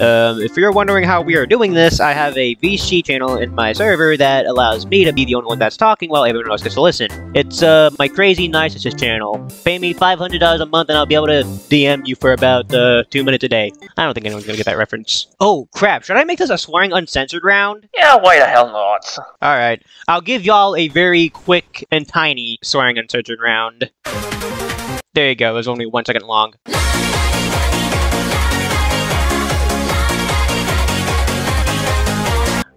Um, if you're wondering how we are doing this, I have a VC channel in my server that allows me to be the only one that's talking while everyone else gets to listen. It's uh, my crazy narcissist channel. Pay me $500 a month and I'll be able to DM you for about uh, two minutes a day. I don't think anyone's gonna get that reference. Oh crap! Should I make this a swearing uncensored round? Yeah, why the hell not? All right, I'll give y'all a very quick and tiny swearing uncensored round. There you go. It was only one second long.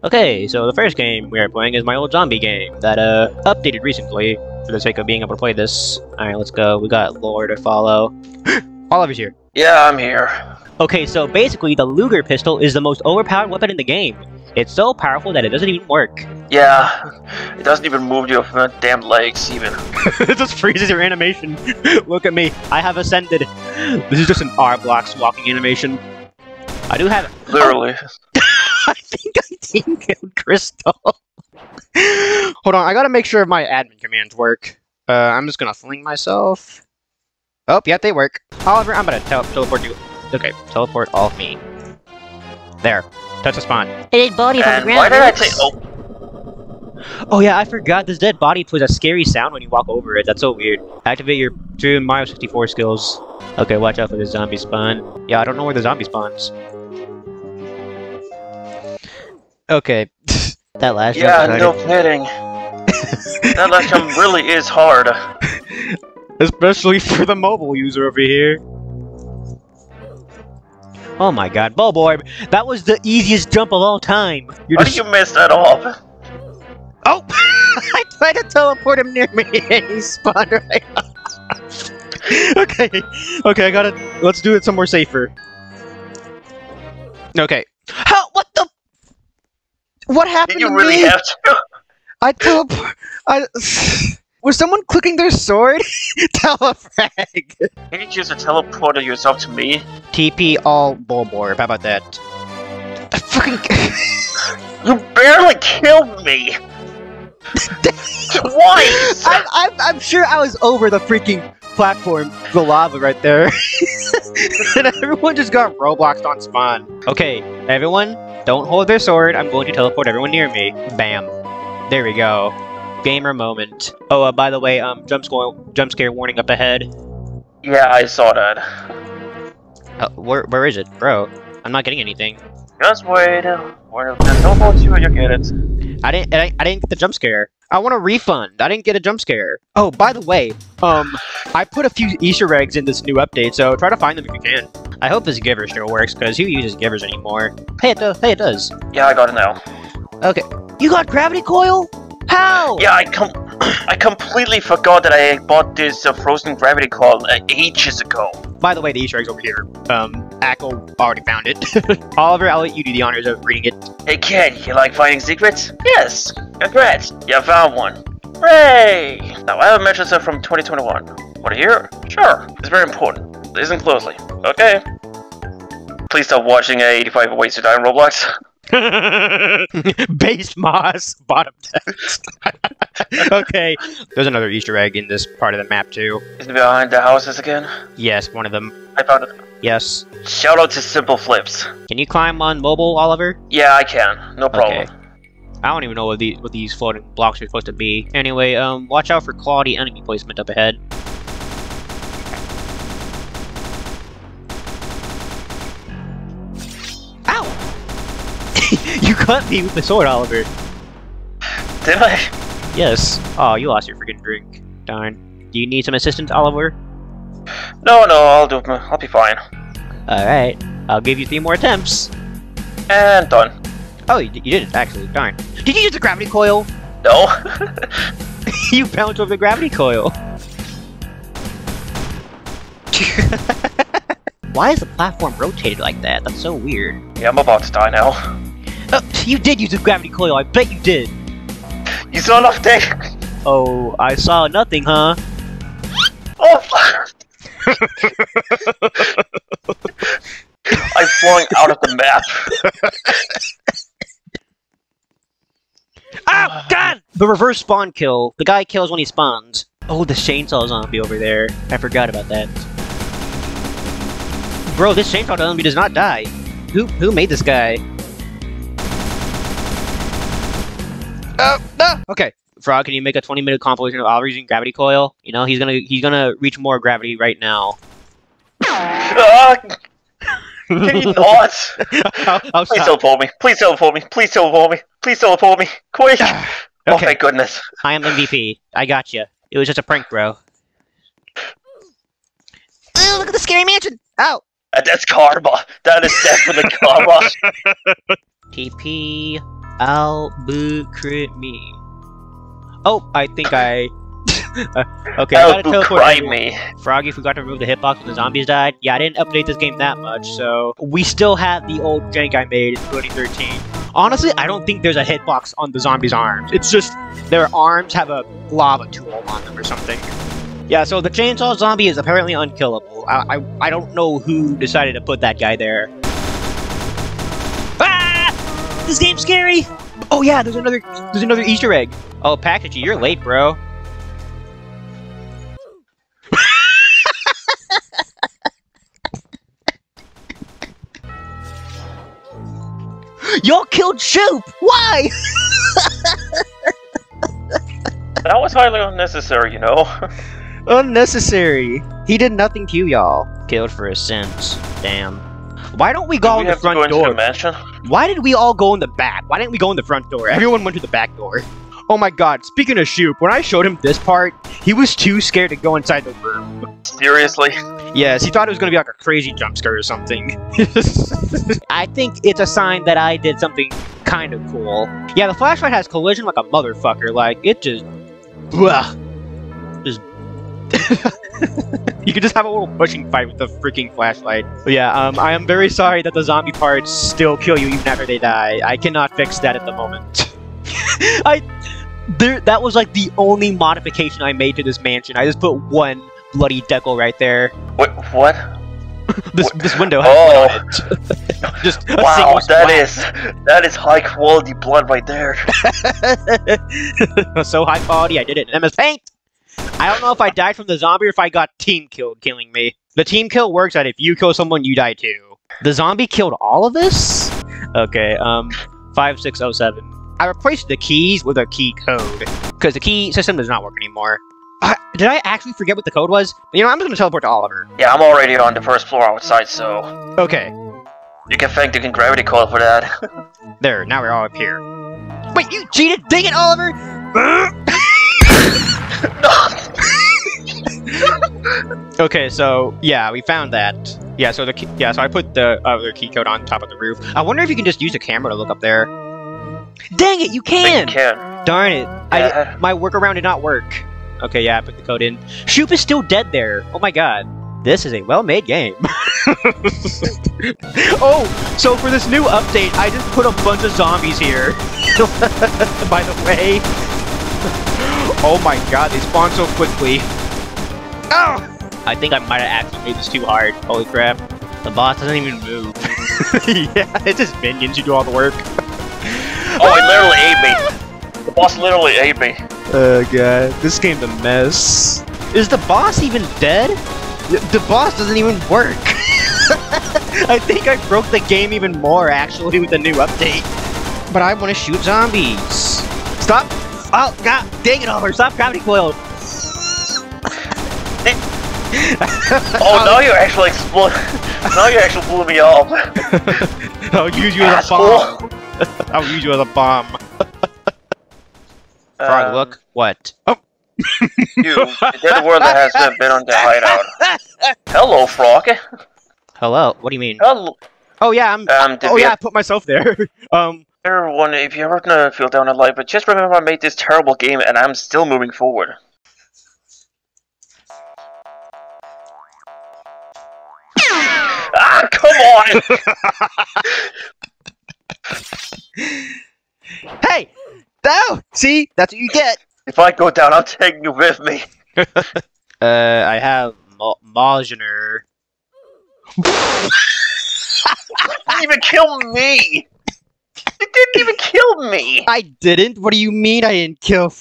Okay, so the first game we are playing is my old zombie game that uh updated recently for the sake of being able to play this. Alright, let's go. We got lore to follow. Oliver's here. Yeah, I'm here. Okay, so basically the Luger pistol is the most overpowered weapon in the game. It's so powerful that it doesn't even work. Yeah, it doesn't even move your damn legs, even. it just freezes your animation. Look at me. I have ascended. This is just an Roblox walking animation. I do have Literally. I think I team killed Crystal. Hold on, I gotta make sure my admin commands work. Uh, I'm just gonna fling myself. Oh, yeah, they work. Oliver, I'm gonna tel teleport you. Okay, teleport all of me. There. Touch the spawn. A dead body from the ground. why did I Oops. take? Oh, Oh yeah, I forgot. This dead body plays a scary sound when you walk over it. That's so weird. Activate your two Mario 64 skills. Okay, watch out for the zombie spawn. Yeah, I don't know where the zombie spawns. Okay. that last jump yeah, no kidding. that last jump really is hard. Especially for the mobile user over here. Oh my god, Bulborb! That was the easiest jump of all time! You're How just- did you mess that up? Oh! I tried to teleport him near me and he spawned right Okay, okay, I gotta. Let's do it somewhere safer. Okay. How? What the? What happened Did you to really me? have to? I teleport. I. Was someone clicking their sword? Telefrag. Can you choose to teleporter yourself to me? TP all Bulborb. How about that? I fucking. You barely killed me! Twice! I'm, I'm, I'm sure I was over the freaking platform, the lava right there. and everyone just got Robloxed on spawn. Okay, everyone, don't hold their sword. I'm going to teleport everyone near me. Bam. There we go. Gamer moment. Oh, uh, by the way, um, jump scare, jump scare warning up ahead. Yeah, I saw that. Uh, where, where is it, bro? I'm not getting anything. Just wait. We're gonna teleport you and you get it. I didn't. I, I didn't get the jump scare. I want a refund. I didn't get a jump scare. Oh, by the way, um, I put a few Easter eggs in this new update, so try to find them if you can. I hope this giver still works, because who uses givers anymore? Hey, it does. Hey, it does. Yeah, I got it now. Okay. You got gravity coil? How? Yeah, I com- I completely forgot that I bought this uh, frozen gravity coil uh, ages ago. By the way, the Easter egg's over here. Um, Ackle already found it. Oliver, I'll let you do the honors of reading it. Hey kid, you like finding secrets? Yes! Congrats! You found one! Hooray! Now I have a message from 2021. Want to hear? Sure. It's very important. Listen closely. Okay? Please stop watching uh, 85 Ways to Die in Roblox. Base moss, bottom text. okay. There's another Easter egg in this part of the map, too. Is it behind the houses again? Yes, one of them. I found it. Yes. Shout out to Simple Flips. Can you climb on mobile, Oliver? Yeah, I can. No problem. Okay. I don't even know what these what these floating blocks are supposed to be. Anyway, um, watch out for quality enemy placement up ahead. Cut me with the sword, Oliver. Did I? Yes. Oh, you lost your freaking drink. Darn. Do you need some assistance, Oliver? No, no, I'll do. I'll be fine. Alright. I'll give you three more attempts. And done. Oh, you, you did it, actually. Darn. Did you use the gravity coil? No. you bounced over the gravity coil. Why is the platform rotated like that? That's so weird. yeah, I'm about to die now. Oh, you did use the gravity coil. I bet you did. You saw nothing. Oh, I saw nothing, huh? Oh, fuck! I'm flying out of the map. Ah, oh, God! The reverse spawn kill. The guy kills when he spawns. Oh, the chainsaw zombie over there. I forgot about that. Bro, this chainsaw zombie does not die. Who who made this guy? Oh, no! Okay. Frog, can you make a 20 minute compilation of Oliver using gravity coil? You know, he's gonna he's gonna reach more gravity right now. Ah, can you not? I'll, I'll Please stop. teleport me. Please teleport me. Please teleport me. Please teleport me. Quick! Oh, Okay. thank goodness. I am MVP. I got you. It was just a prank, bro. Ooh, look at the scary mansion! Ow! And that's karma. That is definitely karma. TP Albuquerque. Oh, I think I. Okay, I gotta teleport me. Froggy forgot to remove the hitbox when the zombies died. Yeah, I didn't update this game that much, so we still have the old jank I made in 2013. Honestly, I don't think there's a hitbox on the zombies' arms. It's just their arms have a lava tool on them or something. Yeah, so the chainsaw zombie is apparently unkillable. I I, I don't know who decided to put that guy there. This game's scary. Oh yeah, there's another there's another Easter egg. Oh, Package, you're late, bro. Y'all killed Shoop! Why? That was highly unnecessary, you know. Unnecessary. He did nothing to you, y'all. Killed for his sins. Damn. Why don't we go we in the to go front door? the. Why did we all go in the back? Why didn't we go in the front door? Everyone went to the back door. Oh my god, speaking of Shoop, when I showed him this part, he was too scared to go inside the room. Seriously. Yes, he thought it was gonna be like a crazy jump scare or something. I think it's a sign that I did something kind of cool. Yeah, the flashlight has collision like a motherfucker. Like, it just. Blah. Just. you could just have a little pushing fight with the freaking flashlight. But yeah, um, I am very sorry that the zombie parts still kill you even after they die. I cannot fix that at the moment. I. There, that was like the only modification I made to this mansion. I just put one bloody decal right there. Wait, what? This What? this window has Oh. blood on it. Just a Wow, single that splat. is that is high quality blood right there. so high quality. I did it in MS Paint. I don't know if I died from the zombie or if I got team killed, killing me. The team kill works that if you kill someone, you die too. The zombie killed all of us. Okay, um, five six oh seven. I replaced the keys with a key code because the key system does not work anymore. Did I actually forget what the code was? You know, I'm just gonna teleport to Oliver. Yeah, I'm already on the first floor outside, so Okay, you can thank the gravity coil for that. There, now we're all up here. Wait, you cheated! Dang it, Oliver! okay, so yeah, we found that. Yeah, so the key, yeah, so I put the other key code on top of the roof. I wonder if you can just use a camera to look up there. Dang it, you can! you can! Darn it! I, Yeah. my workaround did not work. Okay, yeah, I put the code in. Shoop is still dead there. Oh my god. This is a well-made game. oh, so for this new update, I just put a bunch of zombies here. By the way. Oh my god, they spawn so quickly. Oh! I think I might have actually made this too hard. Holy crap. The boss doesn't even move. yeah, it's just minions who do all the work. Oh, it literally ate me. The boss literally ate me. Oh god, this game's a mess. Is the boss even dead? The boss doesn't even work. I think I broke the game even more actually with the new update. But I want to shoot zombies. Stop! Oh god, dang it, Oliver! Stop gravity coil. Oh, now you're actually exploding. now you actually blew me off. I'll use you as a bomb. I'll use you as a bomb. Frog, Um, look. What? Oh. You, the dead world that has been on the hideout. Hello, Frog. Hello. What do you mean? Hello. Oh yeah, I'm. Um, did Oh yeah, I put myself there. um. Everyone, if you ever gonna feel down in life, but just remember I made this terrible game and I'm still moving forward. ah, come on! Hey! No! See? That's what you get! if I go down, I'm taking you with me. Uh, I have Mo- Mogener. didn't even kill me! It didn't even kill me! I didn't? What do you mean I didn't kill?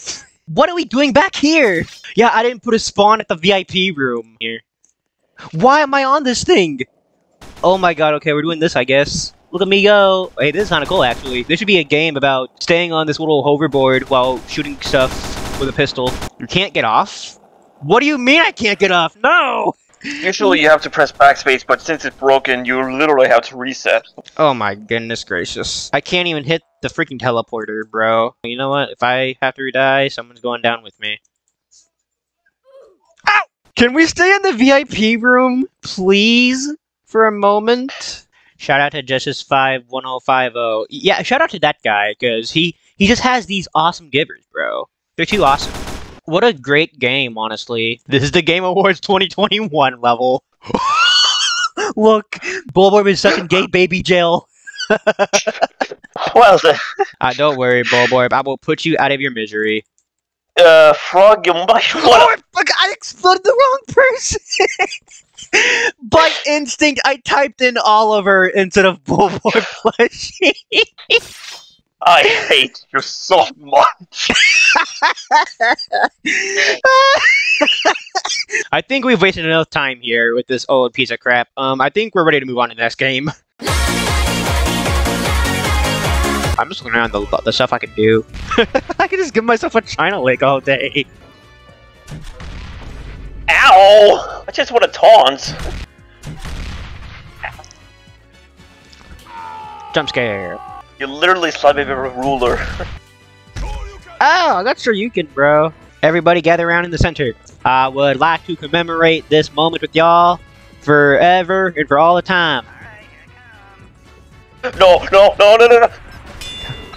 What are we doing back here? Yeah, I didn't put a spawn at the VIP room here. Why am I on this thing? Oh my god, okay, we're doing this, I guess. Look at me go. Hey, this is kind of cool, actually. This should be a game about staying on this little hoverboard while shooting stuff with a pistol. You can't get off? What do you mean I can't get off? No! Usually you have to press backspace, but since it's broken, you literally have to reset. Oh my goodness gracious. I can't even hit the freaking teleporter, bro. You know what? If I have to die, someone's going down with me. Ow! Can we stay in the VIP room, please, for a moment? Shout out to Justice51050. Yeah, shout out to that guy, because he, he just has these awesome givers, bro. They're too awesome. What a great game, honestly. This is the Game Awards 2021 level. Look, Bulborb is stuck in gay baby jail. Well then, Uh, don't worry, Bulborb. I will put you out of your misery. uh, Frog, you might Oh, wanna... fuck, I exploded the wrong person! By instinct, I typed in Oliver instead of Bulborb plushie. I hate you so much. I think we've wasted enough time here with this old piece of crap. Um, I think we're ready to move on to the next game. I'm just looking around the, the stuff I can do. I can just give myself a China Lake all day. Ow! I just want to taunt. Jump scare. You literally me with a ruler. Oh, that's sure you can, bro. Everybody gather around in the center. I would like to commemorate this moment with y'all forever and for all the time. No, no, no, no, no, no.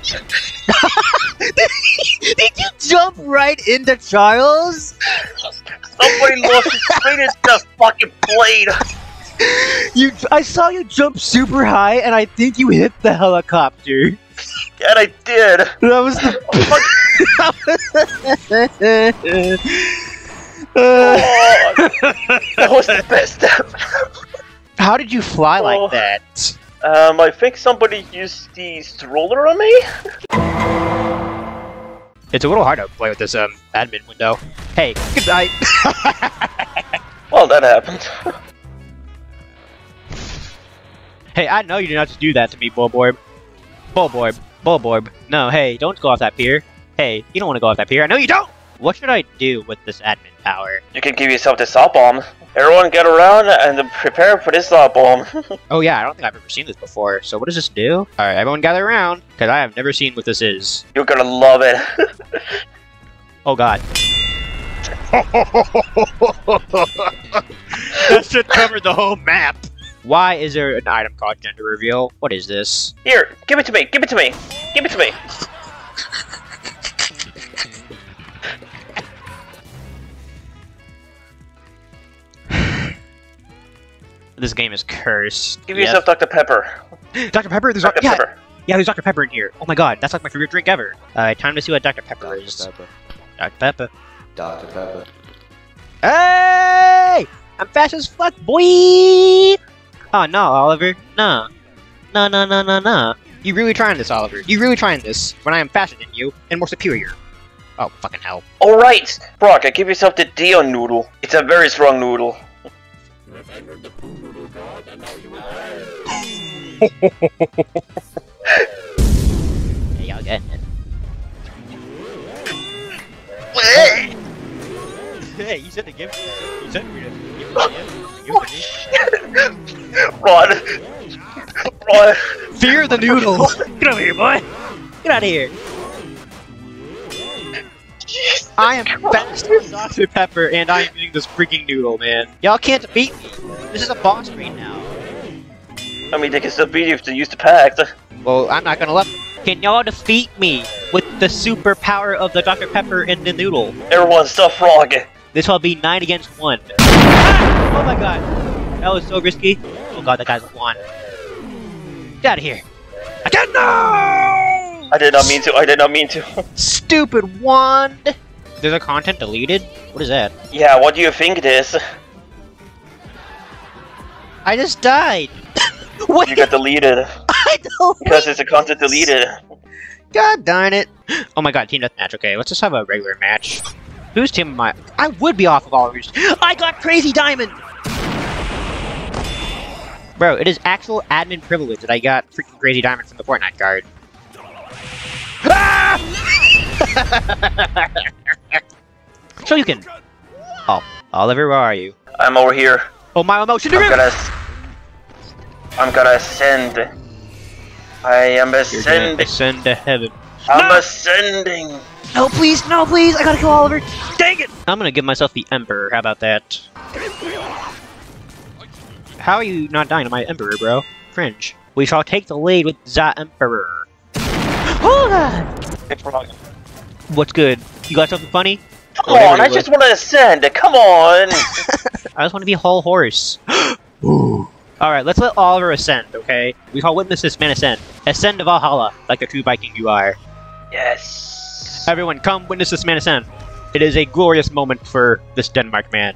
Did you jump right into Charles? Somebody lost his train into the fucking plane. You, I saw you jump super high, and I think you hit the helicopter. And I did. That was the. Oh, that was the best ever. How did you fly Oh. like that? Um, I think somebody used the stroller on me. It's a little hard to play with this um admin window. Hey, goodbye. Well, that happened. Hey, I know you did not just do that to me, Bulborb. Bulborb, Bulborb. No, hey, don't go off that pier. Hey, you don't want to go off that pier. I know you don't. What should I do with this admin power? You can give yourself the salt bomb. Everyone get around and prepare for this salt bomb. Oh yeah, I don't think I've ever seen this before. So what does this do? All right, everyone gather around, because I have never seen what this is. You're gonna love it. Oh god. that should cover the whole map. Why is there an item called gender reveal? What is this? Here, give it to me. Give it to me. Give it to me. This game is cursed. Give Yep. yourself Dr. Pepper. Dr. Pepper. There's Dr. yeah, Pepper. yeah, there's Dr. Pepper in here. Oh my god, that's like my favorite drink ever. Alright, time to see what Dr. Pepper is. Dr. Pepper. Dr. Pepper. Dr. Pepper. Hey! I'm fast as fuck, boy! Ah, oh no, Oliver. No. No, no, no, no, no. You really trying this, Oliver. You really trying this when I am faster than you and more superior. Oh, fucking hell. Alright, Brock, I give yourself the Dion noodle. It's a very strong noodle. Hey, y'all getting it. Hey, you said to give You said we to give it to you. Run! Run! Fear the noodle! Get over here, boy! Get out of here! I am faster than Dr. Pepper, and I am getting this freaking noodle, man. Y'all can't beat me. This is a boss screen now. I mean, they can still beat you if they use the pact. Well, I'm not gonna let them. Can y'all defeat me with the super power of the Dr. Pepper and the noodle? Everyone, stop Frog. This will be 9 against 1. Ah! Oh my god. That was so risky. Oh god, that guy's one. Get out of here. I can't no! I did not mean to, I did not mean to. Stupid wand! There's a content deleted? What is that? yeah, what do you think it is? I just died! what? You got deleted. I don't Because it's a content deleted. God darn it! Oh my god, team deathmatch. Okay, let's just have a regular match. Whose team am I? I would be off of Oliver's. I got Crazy Diamond! Bro, it is actual admin privilege that I got freaking crazy diamond from the Fortnite card. Ah! so you can. Oh, Oliver, where are you? I'm over here. Oh, my emotion. I'm gonna. I'm gonna ascend. I am ascending. ascend to heaven. I'm No! ascending. No, please, no, please! I gotta kill Oliver! Dang it! I'm gonna give myself the Emperor, how about that? How are you not dying to my Emperor, bro? Fringe. We shall take the lead with the Emperor. Oh god! What's good? You got something funny? Come Whatever on, I it just want to ascend. Come on. I just want to be whole horse. Alright, let's let Oliver ascend, okay? We shall witness this man ascend. Ascend to Valhalla, like the true Viking you are. yes. Everyone, come witness this man ascend. It is a glorious moment for this Denmark man.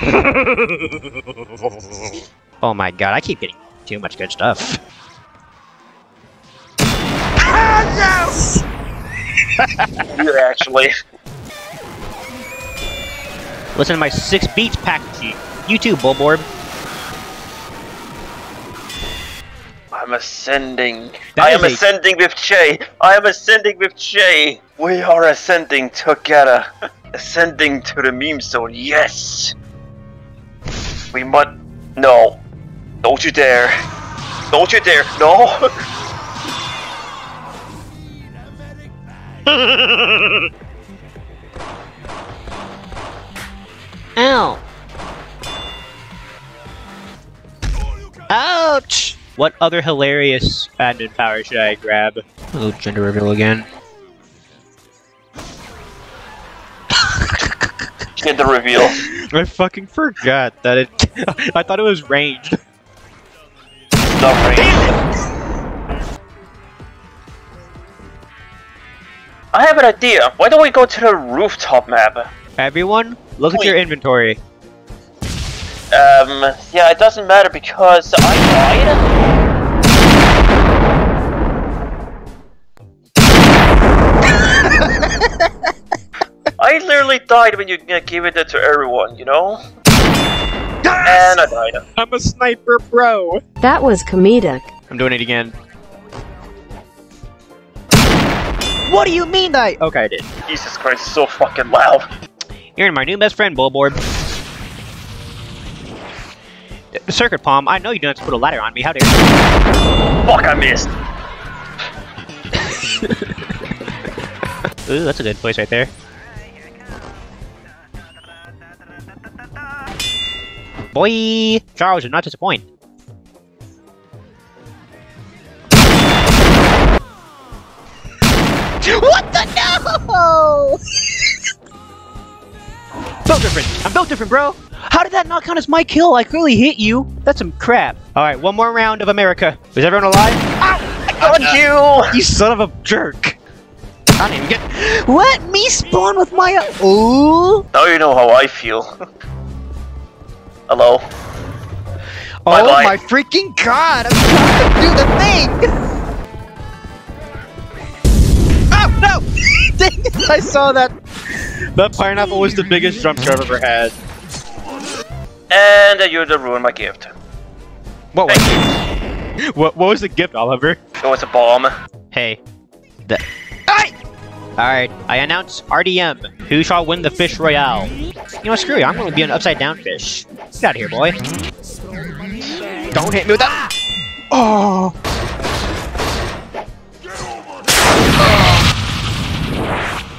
oh my god, I keep getting too much good stuff. Ah, You're actually. Listen to my six beats package. You too, Bulborb. I'm ascending. That I am a- ascending with Shay. I am ascending with Shay. We are ascending together. ascending to the meme zone. Yes. We must. No. Don't you dare. Don't you dare. No. Ow! Ouch! What other hilarious admin power should I grab? Oh, gender reveal again. Get the reveal. I fucking forgot that it. I thought it was ranged. Not range. I have an idea. Why don't we go to the rooftop map? Everyone, look at your inventory. Um, yeah, it doesn't matter because I died. I literally died when you uh, gave it to everyone, you know? And I died. I'm a sniper, bro. That was comedic. I'm doing it again. What do you mean I? Okay, I did. Jesus Christ, so fucking loud. You're my new best friend, Bulborb. Circuit Palm, I know you don't have to put a ladder on me. How dare you? Fuck, I missed. Ooh, that's a good place right there. Boy! Charles did not disappoint. What the no? built different. I'm built different, bro. How did that not count as my kill? I clearly hit you. That's some crap. All right, one more round of America. Is everyone alive? Ow! I got you! You son of a jerk. I didn't even get. Let me spawn with my. Ooh. Now you know how I feel. Hello? Oh Bye-bye. my freaking god! I'm trying to do the thing! Oh no! Dang it! I saw that! That pineapple was the biggest jump scare I've ever had. And uh, you done ruined my gift. What was Thank it? What, what was the gift, Oliver? It was a bomb. Hey. The. Aye! Alright, I announce RDM. Who shall win the fish royale? You know screw you, I'm gonna be an upside down fish. Get out of here, boy. Don't hit me with that! Oh!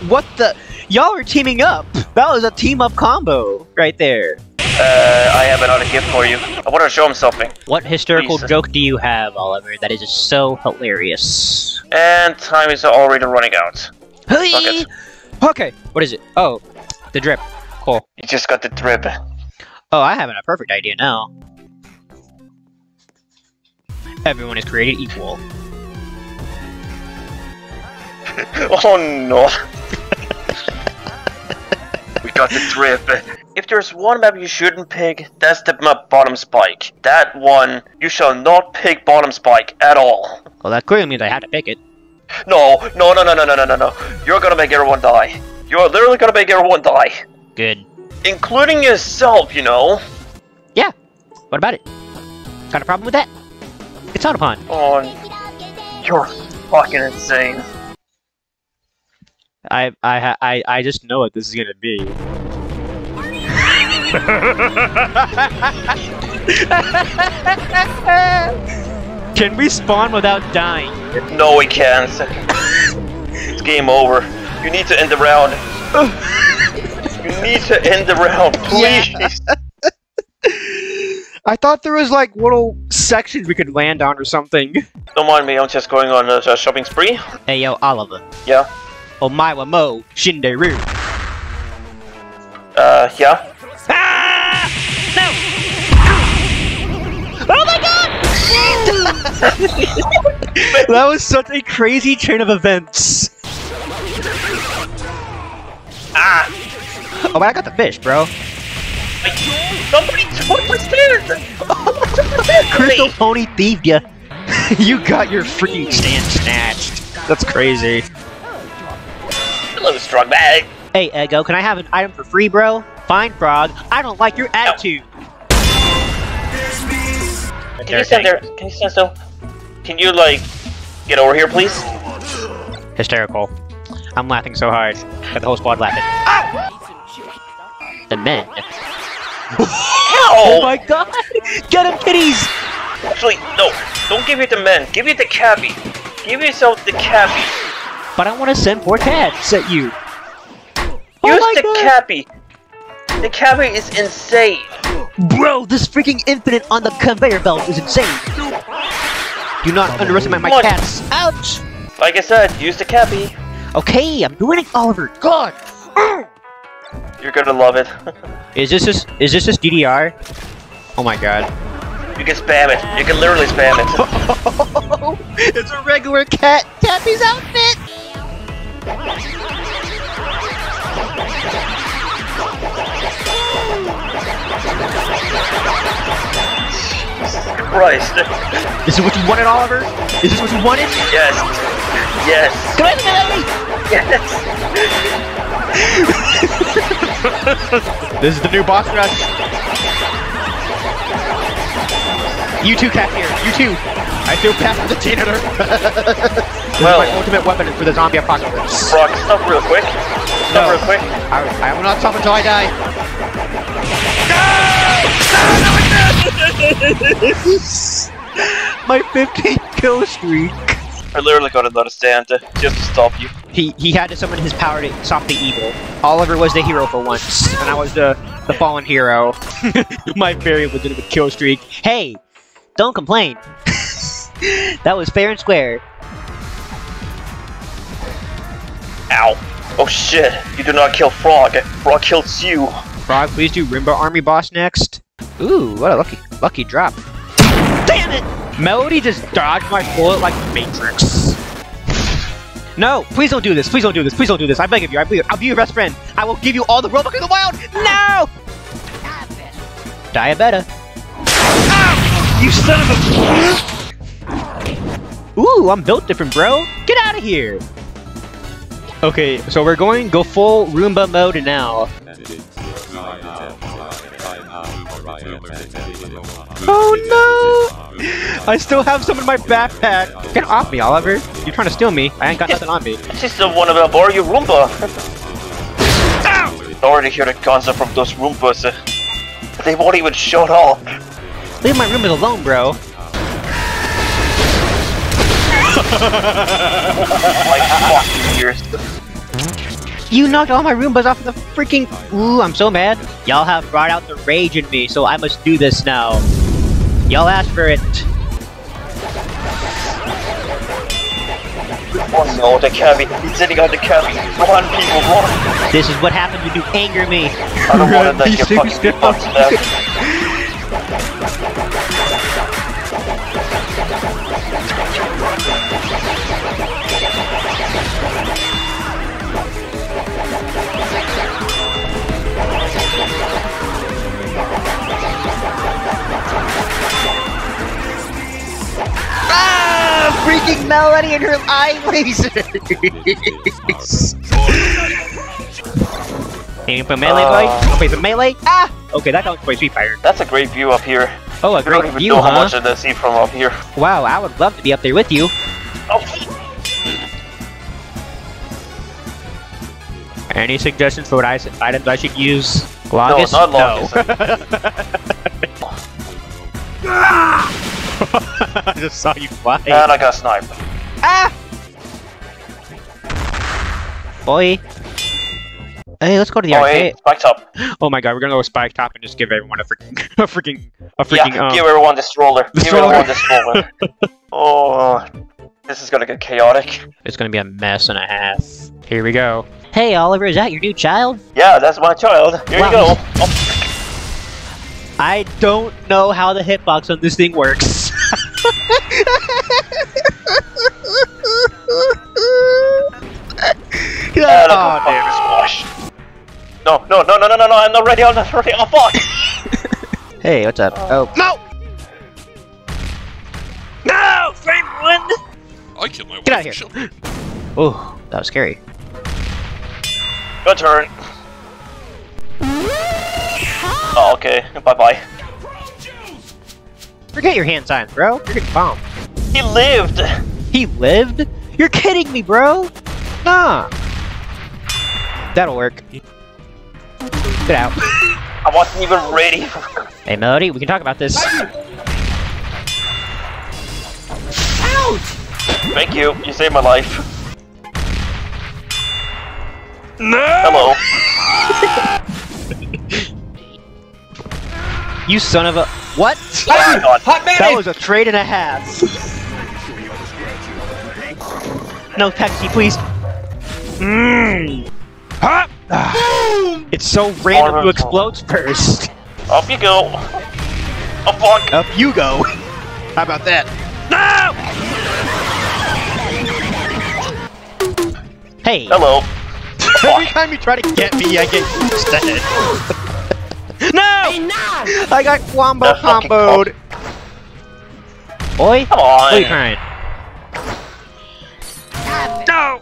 What the? Y'all are teaming up! That was a team up combo right there. Uh, I have another gift for you. I want to show him something. What historical Please. joke do you have, Oliver, that is just so hilarious? And time is already running out. Okay, what is it? Oh, the drip. Cool. You just got the drip. Oh, I have a perfect idea now. Everyone is created equal. oh no. we got the drip. If there's one map you shouldn't pick, that's the map bottom spike. That one, you shall not pick bottom spike at all. Well, that clearly means I had to pick it. No, no, no, no, no, no, no, no, no. You're gonna make everyone die. You're literally gonna make everyone die. Good. Including yourself, you know. Yeah. What about it? Got a problem with that? It's out upon. Oh, you're fucking insane. I I I I just know what this is gonna be. Can we spawn without dying? No, we can't. it's game over. You need to end the round. you need to end the round, please. I thought there was like little sections we could land on or something. Don't mind me, I'm just going on a, shopping spree. Hey yo, Oliver. Yeah. Omae wa mo shinderu. Uh, yeah. that was such a crazy chain of events. Ah! Oh, but I got the fish, bro. Somebody took my stand! Crystal Pony thieved ya. you got your freaking stand snatched. That's crazy. Hello, strong bag. Hey, Ego, can I have an item for free, bro? Fine, Frog. I don't like your attitude. Can you stand there? Can you stand still? Can you, like, get over here, please? Hysterical. I'm laughing so hard. Got the whole squad laughing. The men. Oh my god! Get him, kitties! Actually, no. Don't give it to men. Give it to Cabby. Give yourself the Cabby. But I want to send four cats at you. Oh Use my the god! Cabby. The Cabby is insane. Bro, this freaking infinite on the conveyor belt is insane. Do not underestimate my What? cats. Ouch! Like I said, use the Cabby. Okay, I'm doing it, Oliver. God. You're gonna love it. Is this just is this just DDR? Oh my god. you can spam it. You can literally spam it. it's a regular cat Tappy's outfit. Christ. Is This is what you wanted, Oliver? Is this what you wanted? Yes. Yes. Come in, lady! Yes. This is the new boss rush. You too, cat here. You too. I feel past the janitor. this Well- is my ultimate weapon for the zombie apocalypse. Brock, stop real quick. Stop No. real quick. I, I will not stop until I die. My 15 kill streak. I literally got another stand to, just to stop you. He he had to summon his power to stop the evil. Oliver was the hero for once, and I was the the fallen hero. My very legitimate kill streak. Hey, don't complain. that was fair and square. Ow. Oh shit. You do not kill Frog. Frog kills you. Frog, please do Roomba Army boss next. Ooh, what a lucky lucky drop. Damn it! Melody just dodged my bullet like Matrix. No, please don't do this. Please don't do this. Please don't do this. I beg of you. I beg I'll be your best friend. I will give you all the Robux in the wild. No! Diabeta. You son of a... Ooh, I'm built different, bro. Get out of here. Okay, so we're going go full Roomba mode now. Oh no! I still have some in my backpack. Get off me, Oliver. You're trying to steal me. I ain't got nothing on me. This is the one about borrow your Roomba. Sorry to hear the concept from those Roombas. Uh, they won't even shut up. Leave my room alone, bro. Like fucking years. You knocked all my Roombas off the freaking... Ooh, I'm so mad. Y'all have brought out the rage in me, so I must do this now. Y'all asked for it. Oh no, the cabby. He's sitting on the cabby. Run, people, run. This is what happens when you anger me. I don't want to let you These fucking Melody and her eye lasers! Aiming for melee, boy. Uh. Wanna play some melee? Ah! Okay, that don't play Street Fighter. That's a great view up here. Oh, a I don't great even view, know how much of the see from up here. Wow, I would love to be up there with you. Oh, Any suggestions for what I, items I should use? no, not longest. I just saw you fly. And I got sniped. ah! Boy. Hey, let's go to the Oh, arcade. hey, spiked up. Oh my god, we're gonna go spike top and just give everyone a freaking, a freaking, a freaking, yeah, um, give everyone the stroller. the give stroller. everyone the stroller. oh, this is gonna get chaotic. it's gonna be a mess and a half. Here we go. Hey, Oliver, is that your new child? Yeah, that's my child. Here Wow. you go. Oh, I don't know how the hitbox on this thing works. And oh, damn it. squash. No, no, no, no, no, no, no, I'm not ready, I'm not ready. Oh, fuck! Hey, what's up? Oh. No! No! Frame one! I killed my wife. Get out of here. Oh, that was scary. Your turn. Oh, okay. Bye bye. Forget your hand signs, bro. You're getting bombed. He lived! He lived? You're kidding me, bro! Nah. That'll work. Get out. I wasn't even ready for. hey, Melody, we can talk about this. Thank you, you saved my life. No! Hello. You son of a. What? Oh my god. That was a trade and a half. no, Pepsi, please. Mmm. Huh? It's so random who explodes first. Up you go. Oh fuck. Up you go. How about that? No! Hey, Hello. every time you try to get me, I get instead. No! I got wombo That comboed. Boy, Come what are you on. No!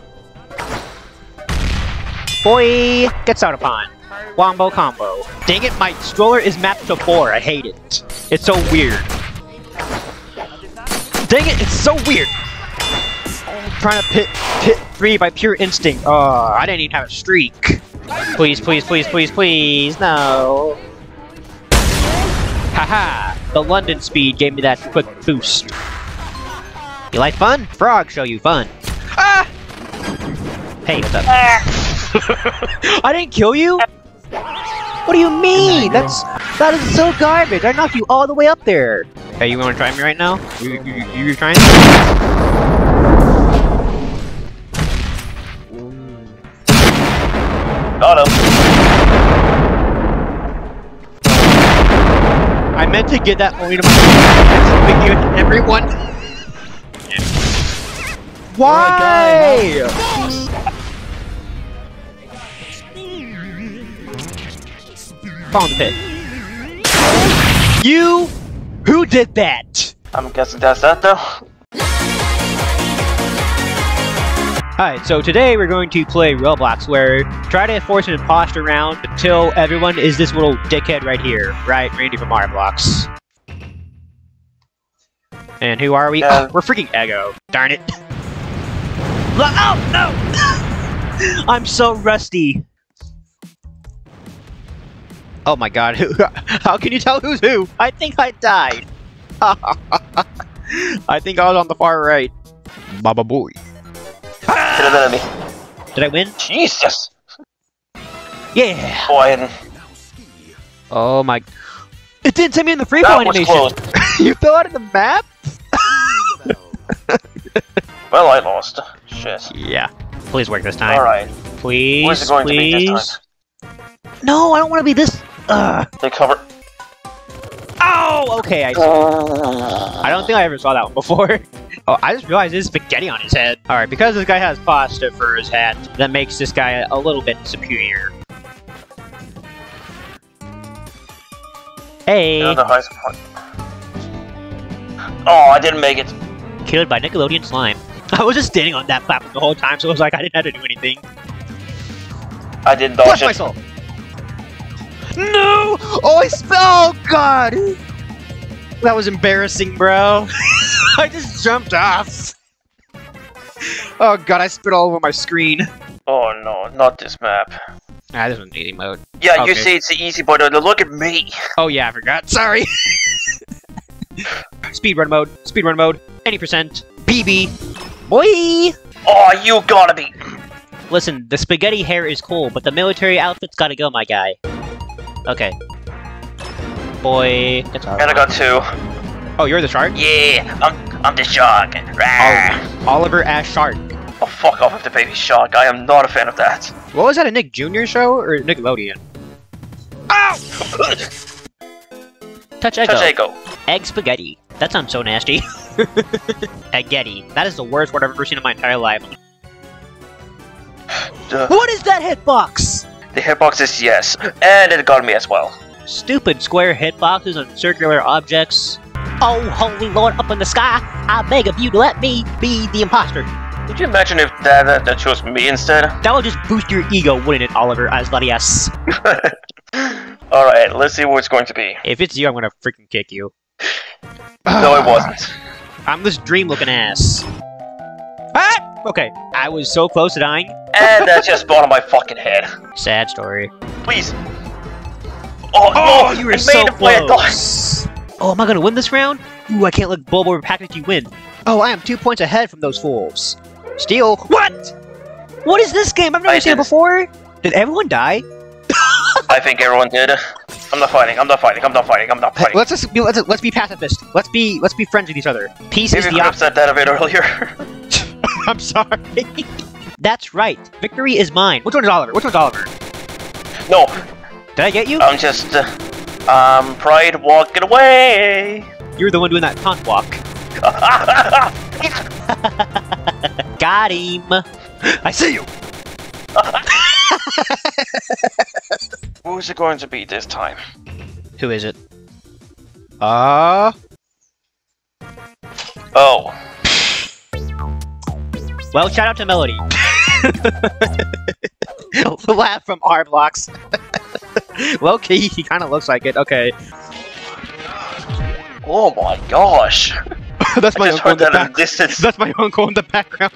Boy, gets out upon. Wombo combo. Dang it, my stroller is mapped to 4. I hate it. It's so weird. Dang it, it's so weird. trying to pit pit 3 by pure instinct. Oh, I didn't even have a streak. Please, please, please, please, please, no. Haha, the London speed gave me that quick boost. You like fun? Frog show you fun. Ah! Hey, what's up? I didn't kill you? What do you mean? That's that is so garbage. I knocked you all the way up there. Hey, you want to try me right now? You you, you, you trying? Got him. Meant to get that it to everyone. Why? Found the pit. You? Who did that? I'm guessing that's that though. Alright, so today we're going to play Roblox, where try to force an imposter around until everyone is this little dickhead right here, right? Randy from Mario Blocks. And who are we? Yeah. Oh, we're freaking Ego. Darn it. Oh, no! I'm so rusty. Oh my god, who- how can you tell who's who? I think I died. I think I was on the far right. Baba boy. Hit an enemy. Did I win? Jesus. Yeah! Boy, and Oh my. It didn't send me in the free fall animation! close. you fell out of the map? Well, I lost. Shit. Yeah. Please work this time. Alright. Please, Where's it going please. to be this No, I don't want to be this. Ugh. They cover. Oh, okay. I, uh, I don't think I ever saw that one before. Oh, I just realized there's spaghetti on his head. All right, because this guy has pasta for his hat, that makes this guy a little bit superior. Hey, They're the highest point. Oh, I didn't make it. killed by Nickelodeon slime. I was just standing on that platform the whole time, so it was like I didn't have to do anything. I didn't Bless dodge my it. soul. No! Oh, I spell. Oh God! That was embarrassing, bro. I just jumped off. Oh God! I spit all over my screen. Oh no, not this map. Ah, this one's easy mode. Yeah, you Okay. say it's the easy mode. uh, Look at me. Oh yeah, I forgot. Sorry. Speedrun mode. Speedrun mode. Any percent. BB. Boy. Oh, you gotta be. Listen, the spaghetti hair is cool, but the military outfit's gotta go, my guy. Okay. Boy. It's And I got two. Oh, you're the shark? Yeah, I'm I'm the shark. Rah. Oliver Ash Shark. Oh, fuck off with the baby shark. I am not a fan of that. What was that, a Nick Jr. show or Nickelodeon? Touch Eggo. Touch Echo. Egg spaghetti. That sounds so nasty. Eggetti. That is the worst word I've ever seen in my entire life. Duh. What is that hitbox? The hitbox is yes, and it got me as well. Stupid square hitboxes on circular objects. Oh, holy lord up in the sky, I beg of you to let me be the imposter. Could you imagine if that that, that chose me instead? That would just boost your ego, wouldn't it, Oliver Asgladius? Alright, let's see what it's going to be. If it's you, I'm gonna freaking kick you. No, it wasn't. I'm this dream-looking ass. Ah! Okay, I was so close to dying. And that just spawned on my fucking head. Sad story. Please. Oh, Oh, no! you were so made it play a close. Oh, am I gonna win this round? Ooh, I can't let Bulbo package you win. Oh, I am two points ahead from those fools. Steal. What? What is this game? I've never I seen it before. Did everyone die? I think everyone did. I'm not fighting, I'm not fighting, I'm not fighting, I'm not fighting. Let's just be, let's, let's be pacifist. Let's be let's be friends with each other. Peace Maybe is the opposite. said that a bit earlier. I'm sorry. That's right. Victory is mine. Which one is Oliver? Which one's Oliver? no, Did I get you? I'm just. Uh, um, pride walking away. You're the one doing that taunt walk. Got him. I see you. Who's it going to be this time? Who is it? Uh Oh, Well, shout out to Melody. Laugh from Roblox. Low key, he kind of looks like it. Okay, oh my gosh! that's I my just uncle in heard the that back. the distance. That's my uncle in the background.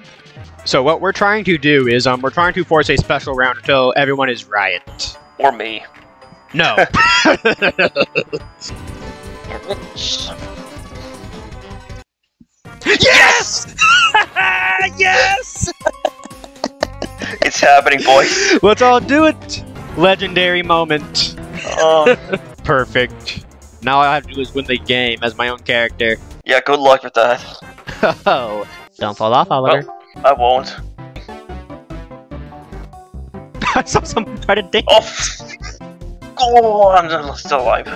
So what we're trying to do is um we're trying to force a special round until everyone is riot. Or me. No. Yes! yes! It's happening, boys. Let's all do it. Legendary moment. Um, Perfect. Now all I have to do is win the game as my own character. yeah, good luck with that. Oh, don't fall off, Oliver. I won't. I saw someone try to dig. Oh, f- oh I'm still alive.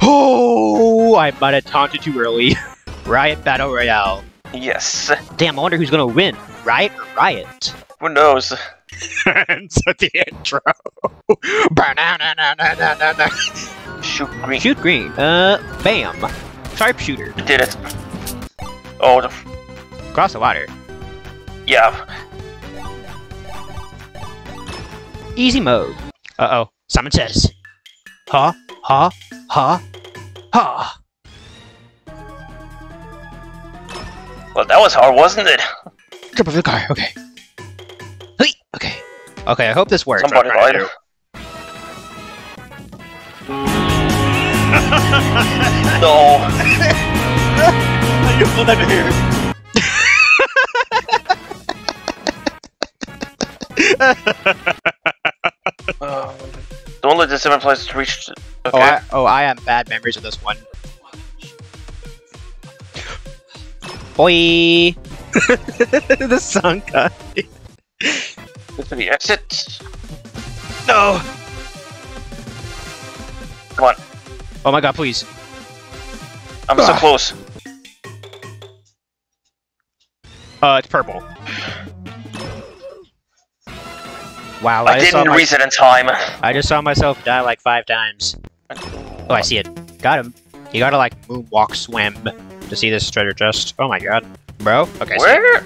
Oh, I might have taunted too early. Riot Battle Royale. Yes. Damn, I wonder who's gonna win. Riot or Riot? Who knows? Insert the intro. Shoot green. Shoot green. Uh, bam. Sharpshooter. Did it. Oh, the f- Cross the water. yeah. Easy mode. Uh oh. Simon says. Ha, ha, ha, Huh? Well, that was hard, wasn't it? Jump over the car. Okay. Hey. Okay. Okay. I hope this works. Somebody what I'm trying lied. to No. do. You will never hear. Um, don't let the seven places reach. Okay. Oh, I, oh, I have bad memories of this one. Boy. the song cut. This is the exit. No. Come on. Oh my god, please. I'm so Ah. close. Uh, it's purple. Wow, I, I, didn't my- reset in time. I just saw myself die like five times. Oh, I see it. Got him. You gotta like moonwalk swim to see this treasure chest. Oh my god. Bro? Okay, so Where?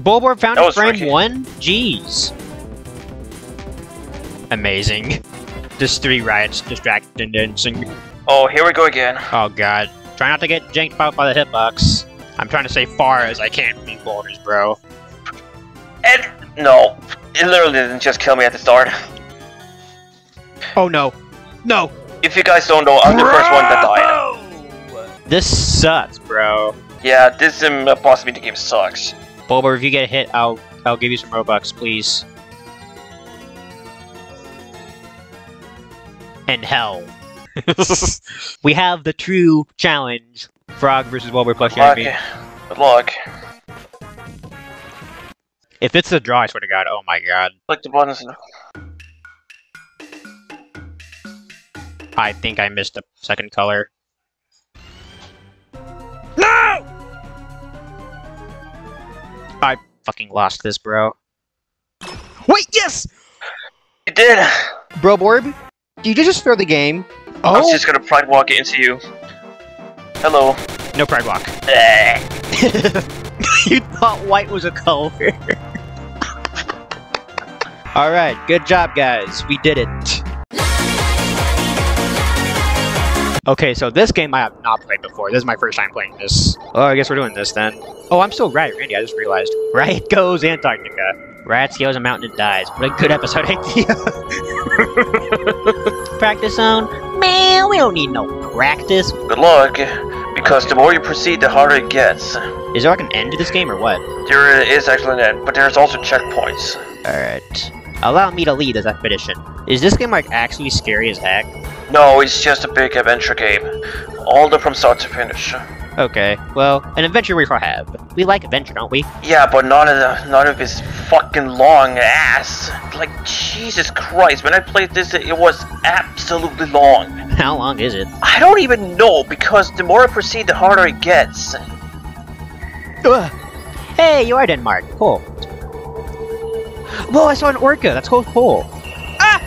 Bulborb found in frame tricky. one? Jeez. Amazing. Just three riots distracted dancing. Oh, here we go again. Oh god. Try not to get janked out by the hitbox. I'm trying to stay far as I can from these boulders, bro. And no, it literally didn't just kill me at the start. Oh no. No! If you guys don't know, I'm the first one that died. This sucks, bro. Yeah, this um, boss meeting game sucks. Bulborb, if you get hit, I'll I'll give you some Robux, please. And hell. we have the true challenge. Frog versus Bulborb plus enemy. Good luck. If it's a draw, I swear to god, oh my god. Click the buttons. I think I missed a second color. I fucking lost this, bro. Wait, yes! You did! Bro Borb, did you just throw the game? I was oh. just gonna pride walk it into you. Hello. No pride walk. You thought white was a color. Alright, good job, guys. We did it. Okay, so this game I have not played before. This is my first time playing this. Oh, I guess we're doing this then. Oh, I'm still right, Randy, I just realized. Right goes Antarctica. Rat scales a mountain and dies. What a good episode idea. practice zone? Man, we don't need no practice. Good luck, because the more you proceed, the harder it gets. Is there like an end to this game or what? There is actually an end, but there's also checkpoints. Alright. Allow me to lead this expedition. Is this game like actually scary as heck? No, it's just a big adventure game. All the from start to finish. Okay, well, an adventure we have. We like adventure, don't we? Yeah, but none of the, not of his fucking long ass. Like Jesus Christ, when I played this, it was absolutely long. How long is it? I don't even know because the more I proceed, the harder it gets. Ugh. Hey, you are Denmark. Cool. Whoa, I saw an orca. That's so cool. Ah!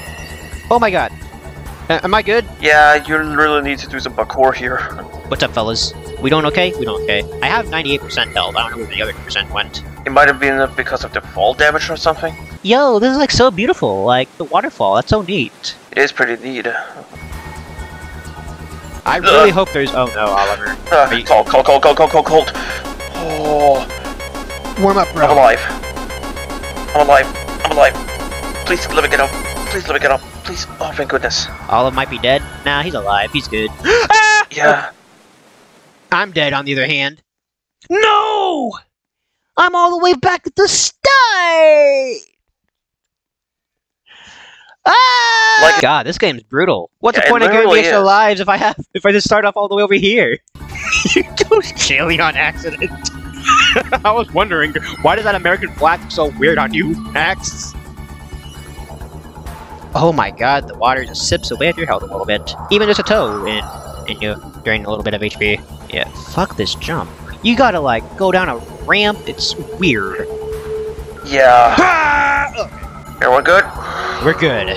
Oh my god. Uh, am I good? Yeah, you really need to do some parkour here. What's up, fellas? We doing okay? We doing okay. I have 98% health. I don't know where the other percent went. It might have been because of the fall damage or something. Yo, this is like so beautiful. Like the waterfall. That's so neat. It is pretty neat. I really hope there's. Oh no, Oliver. Uh, you- cold, cold, cold, cold, cold, cold, cold. Oh, Warm up, bro. I'm alive. I'm alive. I'm alive. Please let me get up. Please let me get up. Please. Oh, thank goodness. Olive might be dead. Nah, he's alive. He's good. ah! Yeah. I'm dead on the other hand. No! I'm all the way back at the start! Ah! Like- God, this game's brutal. What's Yeah, the point of getting literally extra is. lives if I have if I just start off all the way over here? you chose Chile on accident. I was wondering, why does that American flag look so weird on you, Max? Oh my god, the water just sips away at your health a little bit. Even just a toe in, in you drain a little bit of HP. Yeah, fuck this jump. You gotta like go down a ramp, it's weird. Yeah. Everyone good? We're good.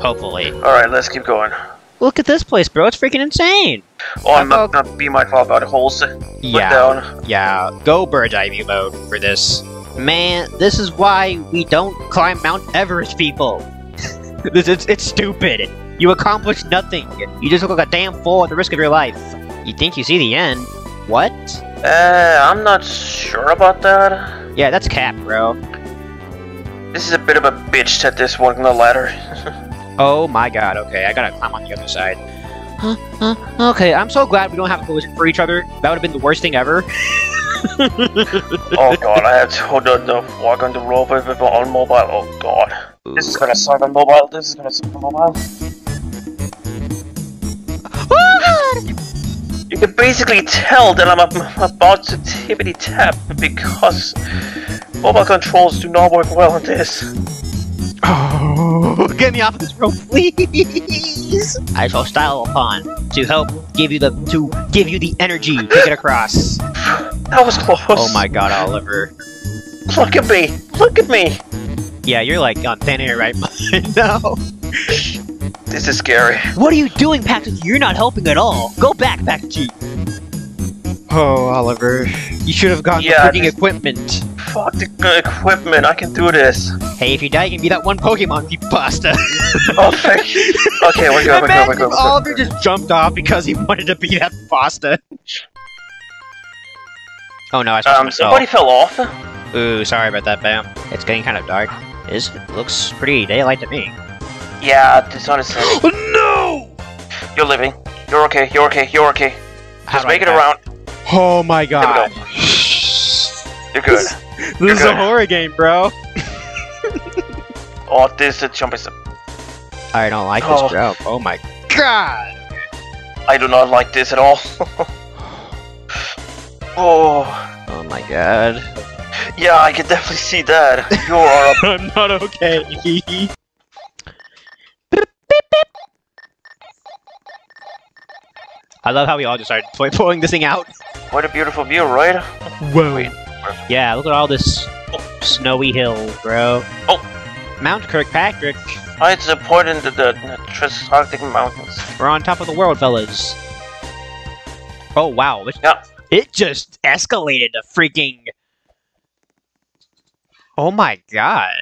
Hopefully. Alright, let's keep going. Look at this place, bro. It's freaking insane. Oh, I'm not gonna be mindful about holes. Look Yeah. down. Yeah. Go bird's eye view mode for this. Man, this is why we don't climb Mount Everest, people. This is it's stupid. You accomplish nothing. You just look like a damn fool at the risk of your life. You think you see the end? What? Uh, I'm not sure about that. Yeah, that's cap, bro. This is a bit of a bitch at this one on the ladder. Oh my god, okay, I gotta climb on the other side. Huh, huh, okay, I'm so glad we don't have a collision for each other. That would have been the worst thing ever. oh god, I have to hold on the walk on the rope if it's on mobile. Oh god. This is gonna suck on mobile. This is gonna suck on mobile. You can basically tell that I'm about to tippity tap because mobile controls do not work well on this. Oh, get me off of this rope, please! I shall style upon to help give you the to give you the energy to get across. That was close. Oh my god, Oliver. Look at me! Look at me! Yeah, you're like on thin air right no. This is scary. What are you doing, Patrick? You're not helping at all. Go back, Patrick. Oh, Oliver. You should have gotten Yeah, the freaking equipment. Fuck the good equipment. I can do this. Hey, if you die, you can be that one Pokemon you pasta. Oh, thank you. Okay, we're good, we're good, we're Imagine good. if Oliver just jumped off because he wanted to be that pasta. Oh no, I saw Um, somebody fell off. fall. Ooh, sorry about that, Bam. It's getting kind of dark. This looks pretty daylight to me. Yeah, it's on its no! You're living. You're okay, you're okay, you're okay. How Just do I make it around. Oh my There we go. god. You're good. This is a horror game, bro. Oh, this is jumping. step. I don't like Oh. this joke. Oh my god. I do not like this at all. oh, Oh my god. yeah, I can definitely see that. You are a I'm not okay. I love how we all just started toy pulling this thing out. what a beautiful view, right? Whoa. Wait. Yeah, look at all this snowy hill, bro. Oh. Mount Kirkpatrick. Oh, it's important point in the, the, the Transantarctic Mountains. We're on top of the world, fellas. Oh wow. It, Yeah. It just escalated to freaking Oh my god.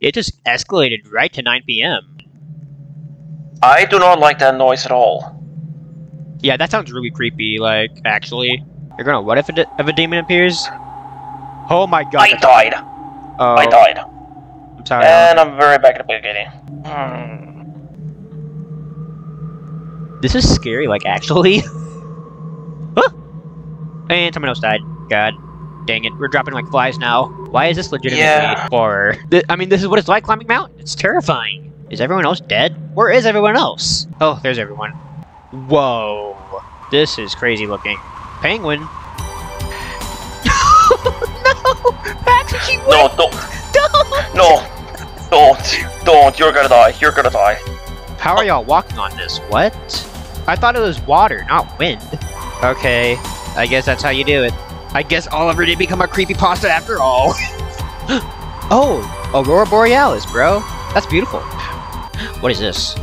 It just escalated right to 9 p.m. I do not like that noise at all. Yeah, that sounds really creepy, like, actually. You're gonna what if a, if a demon appears? Oh my god. I died. Oh, I died. I'm sorry. And I'm very back at the beginning. Hmm. This is scary, like, actually. Huh? And someone else died. God. Dang it, we're dropping like flies now. Why is this legitimately Yeah. horror? Th- I mean, this is what it's like climbing mountains. It's terrifying. Is everyone else dead? Where is everyone else? Oh, there's everyone. Whoa. This is crazy looking. Penguin. no! Patrick, you No, don't, don't! no, don't, don't. You're gonna die. You're gonna die. How are y'all walking on this? What? I thought it was water, not wind. Okay, I guess that's how you do it. I guess Oliver did become a creepy pasta after all. oh, Aurora Borealis, bro. That's beautiful. What is this?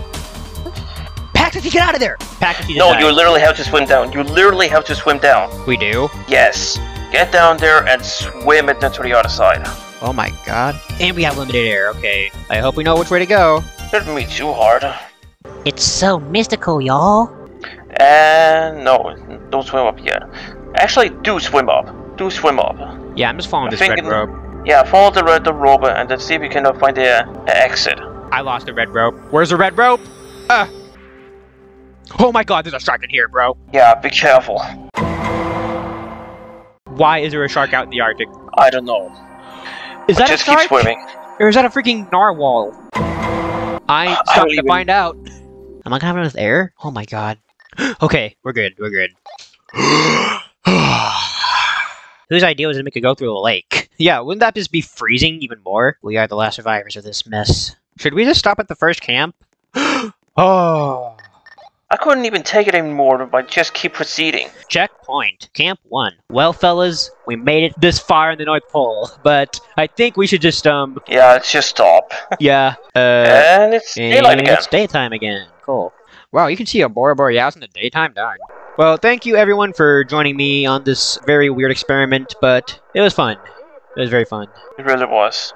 Paxity, get out of there! Paxity, No, you literally have to swim down. You literally have to swim down. We do? Yes. Get down there and swim it to the other side. Oh my god. And we have limited air, okay. I hope we know which way to go. Shouldn't be too hard. It's so mystical, y'all. And no, don't swim up yet. Actually, do swim up. Do swim up. Yeah, I'm just following I this red rope. Yeah, follow the red the rope and then see if you can uh, find the uh, exit. I lost the red rope. Where's the red rope? Ah. Oh my god, there's a shark in here, bro. Yeah, be careful. Why is there a shark out in the Arctic? I don't know. Is that Just a shark? keep swimming. Or is that a freaking narwhal? I I stopped don't to even- find out. Am I gonna have enough air? Oh my god. okay, we're good. We're good. Whose idea was to make it go through a lake? Yeah, wouldn't that just be freezing even more? We are the last survivors of this mess. Should we just stop at the first camp? oh. I couldn't even take it anymore but just keep proceeding. Checkpoint. Camp 1. Well, fellas, we made it this far in the North Pole, but I think we should just, um, Yeah, let's just stop. yeah, uh, and it's daylight and again. it's daytime again. Cool. Wow, you can see a Bora Borealis in the daytime? Darn. Well, thank you everyone for joining me on this very weird experiment, but it was fun. It was very fun. It really was.